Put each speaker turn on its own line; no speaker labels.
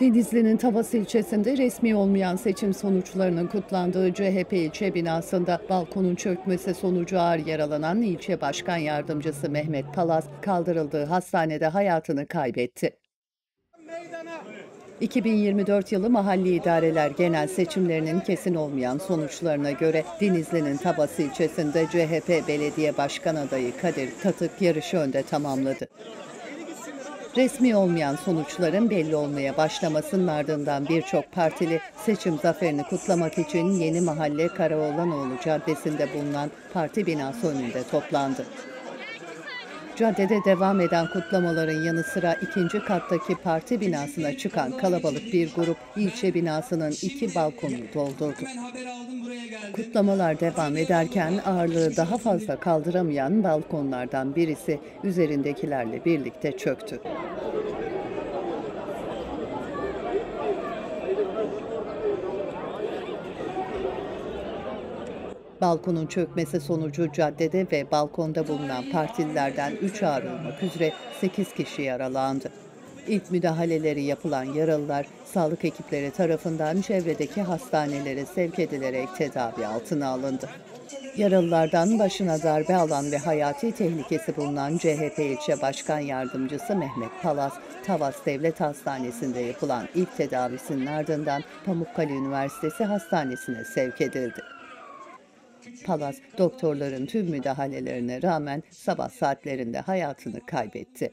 Denizli'nin Tavas ilçesinde resmi olmayan seçim sonuçlarının kutlandığı CHP ilçe binasında balkonun çökmesi sonucu ağır yaralanan ilçe başkan yardımcısı Mehmet Palaz kaldırıldığı hastanede hayatını kaybetti. 2024 yılı mahalli idareler genel seçimlerinin kesin olmayan sonuçlarına göre Denizli'nin Tabas ilçesinde CHP belediye başkan adayı Kadir Tatık yarışı önde tamamladı. Resmi olmayan sonuçların belli olmaya başlamasının ardından birçok partili seçim zaferini kutlamak için Yeni Mahalle Karaoğlanoğlu Caddesi'nde bulunan parti binası önünde toplandı. Caddede devam eden kutlamaların yanı sıra ikinci kattaki parti binasına çıkan kalabalık bir grup ilçe binasının iki balkonunu doldurdu. Kutlamalar devam ederken ağırlığı daha fazla kaldıramayan balkonlardan birisi üzerindekilerle birlikte çöktü. Balkonun çökmesi sonucu caddede ve balkonda bulunan partililerden 3 ağır olmak üzere 8 kişi yaralandı. İlk müdahaleleri yapılan yaralılar sağlık ekipleri tarafından çevredeki hastanelere sevk edilerek tedavi altına alındı. Yaralılardan başına darbe alan ve hayati tehlikesi bulunan CHP ilçe başkan yardımcısı Mehmet Palas, Tavas Devlet Hastanesi'nde yapılan ilk tedavisinin ardından Pamukkale Üniversitesi Hastanesi'ne sevk edildi. Palas, doktorların tüm müdahalelerine rağmen sabah saatlerinde hayatını kaybetti.